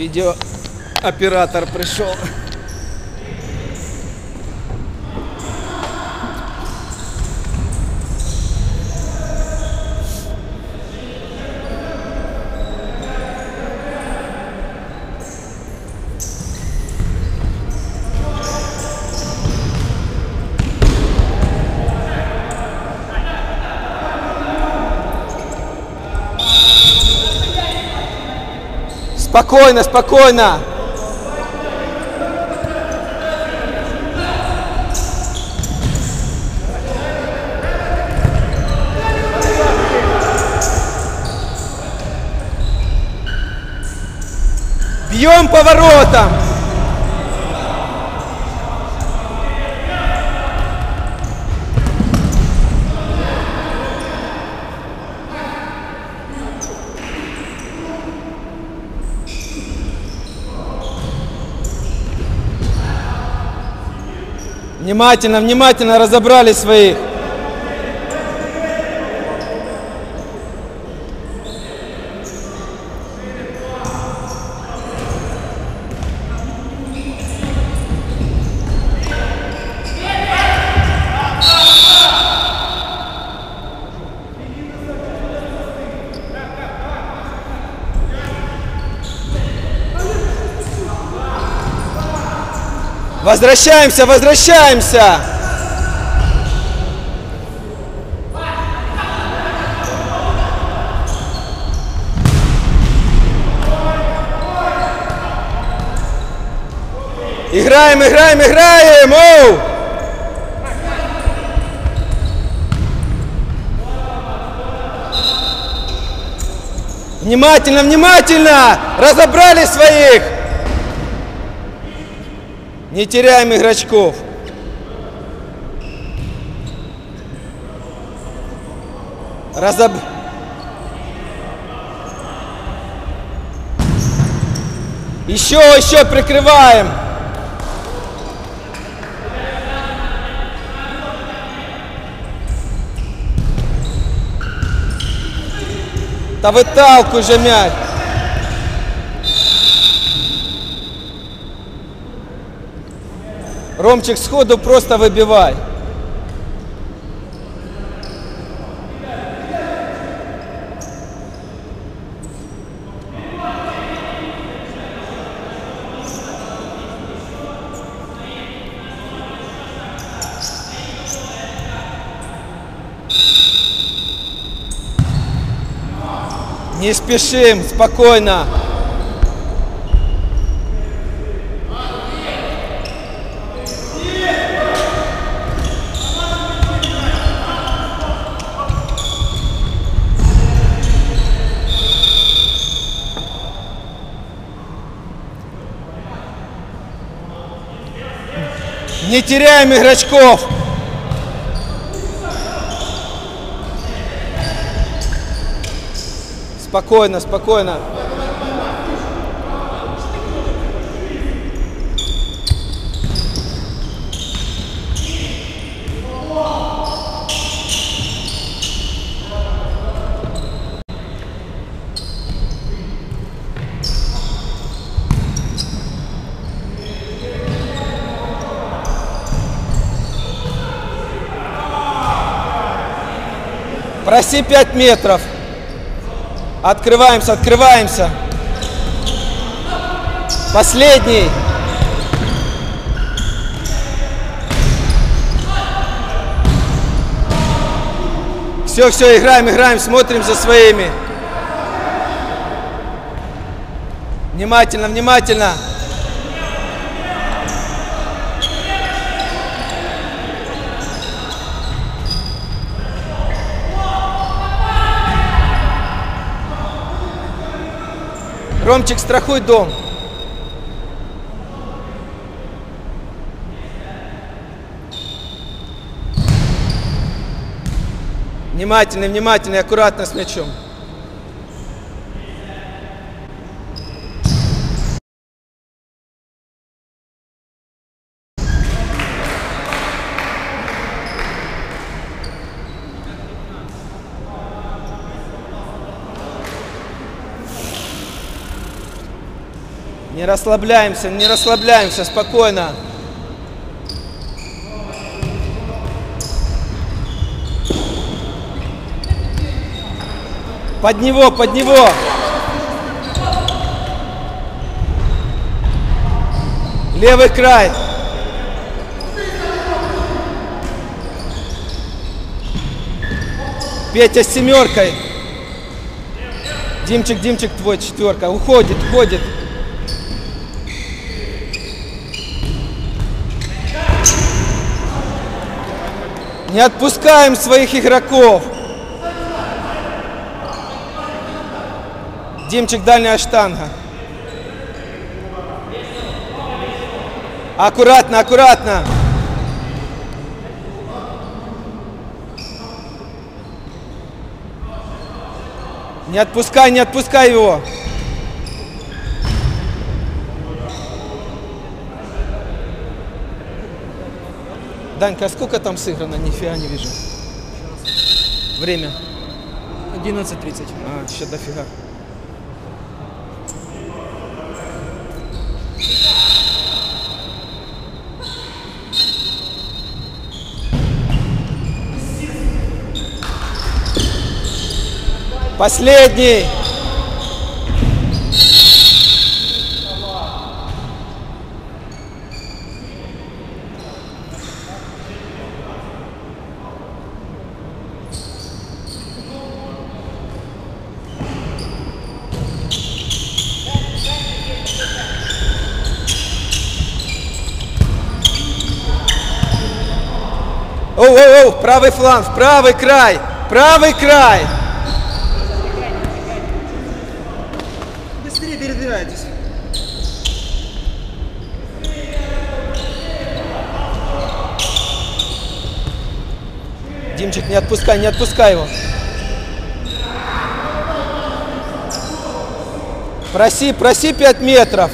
Видеооператор пришел. Спокойно, спокойно. Бьем поворотом. Внимательно, внимательно разобрали своих. Возвращаемся, возвращаемся. Играем, играем, играем! Оу! Внимательно, внимательно! Разобрали своих! Не теряем игрочков. Разоб... Еще, еще прикрываем. Да выталкивай же мяч. Ромчик сходу просто выбивай. Не спешим, спокойно. Не теряем игрочков. Спокойно, спокойно. Проси 5 метров. Открываемся, открываемся. Последний. Все, все, играем, играем, смотрим за своими. Внимательно, внимательно. Ромчик, страхуй дом. Внимательно, внимательно аккуратно с мячом. Не расслабляемся, не расслабляемся, спокойно. Под него, под него. Левый край. Петя с семеркой. Димчик, Димчик, твой четверка. Уходит, уходит. Не отпускаем своих игроков. Димчик, дальняя штанга. Аккуратно, аккуратно. Не отпускай, не отпускай его. Данька, а сколько там сыграно? Нифига не вижу. Время. 11.30. А, еще дофига. Последний. Оу, оу, правый фланг, правый край, правый край. Быстрее передвигайтесь. Димчик, не отпускай, не отпускай его. Проси, проси 5 метров.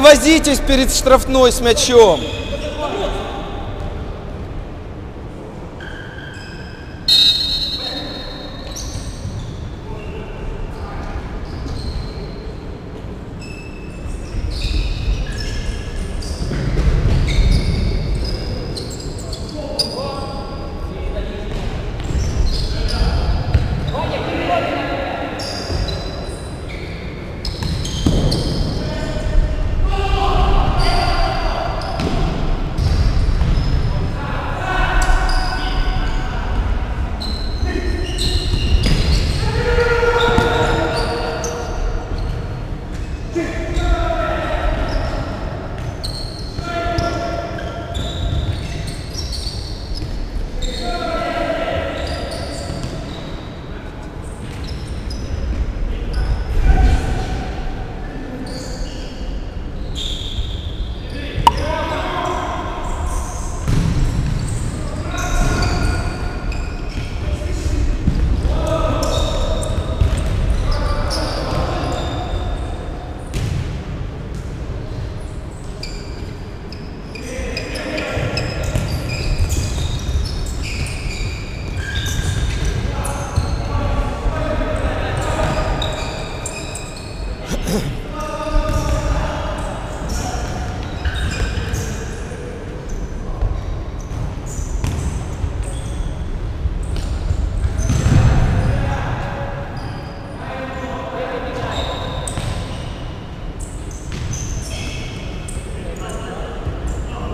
Возитесь перед штрафной с мячом.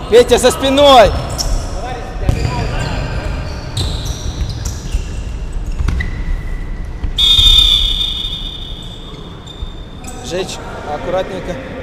Петя за спиной. Жечь аккуратненько.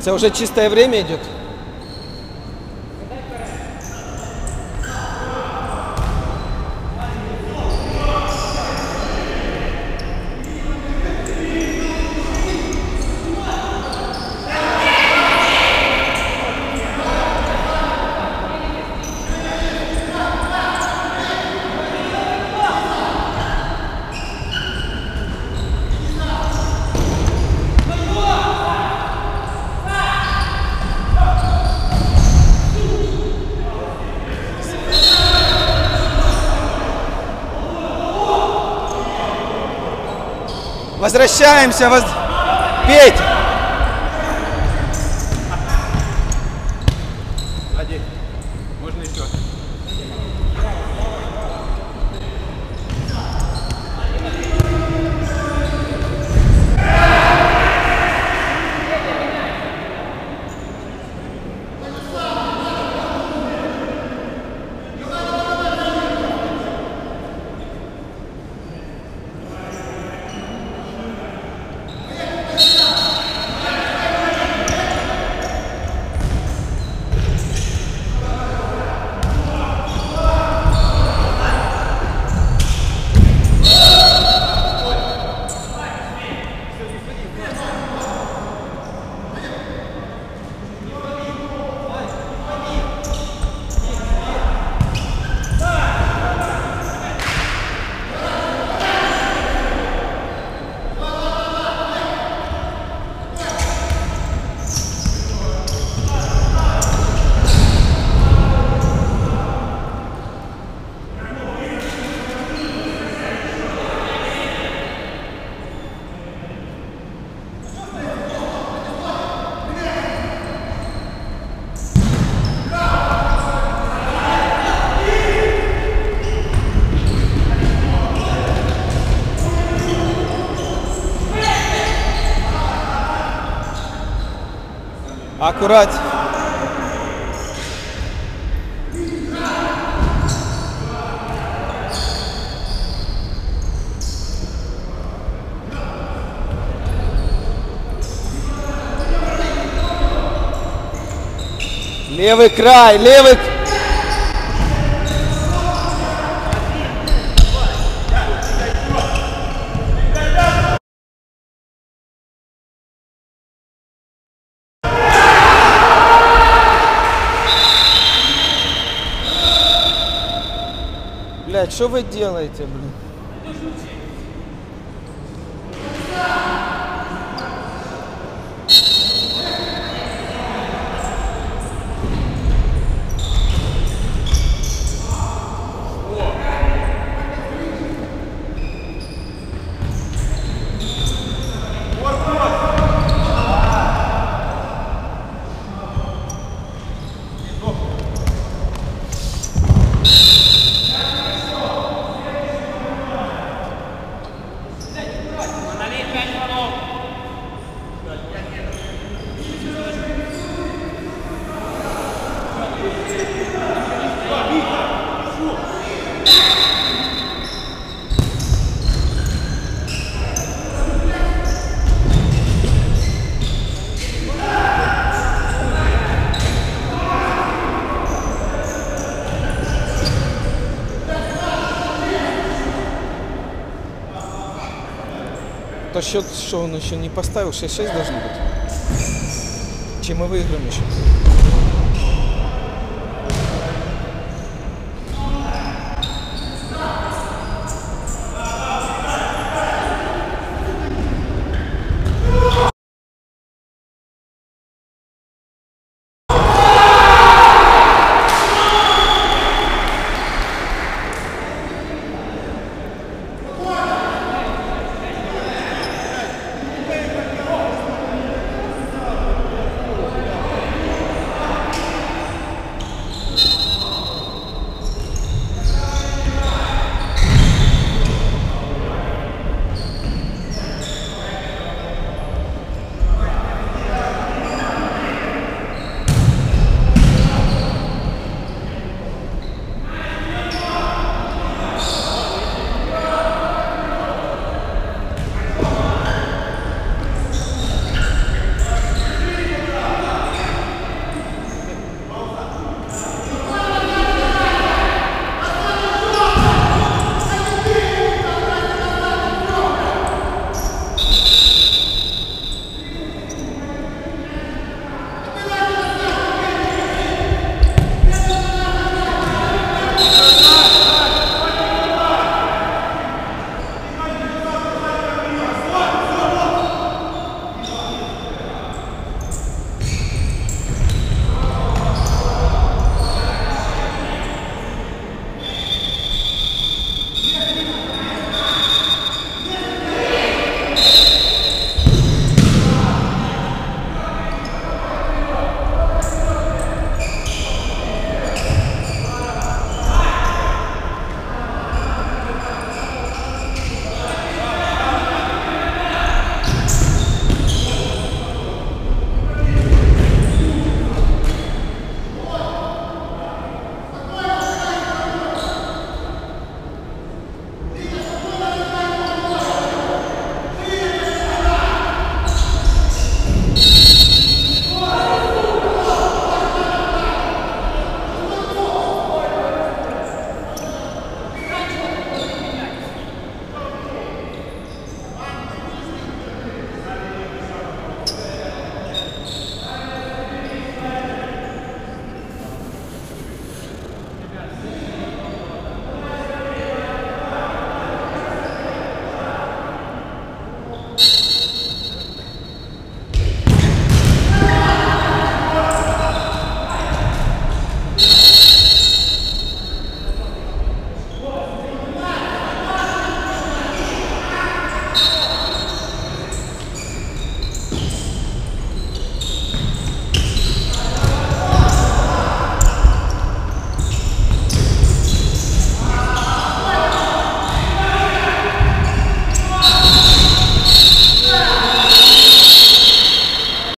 Це вже чистое время идет? Возвращаемся. Воз... Петь! Аккурат. Левый край, левый. к- что вы делаете, блин? Счет, что он еще не поставил, 6-6 должен быть. Чем мы выиграем еще.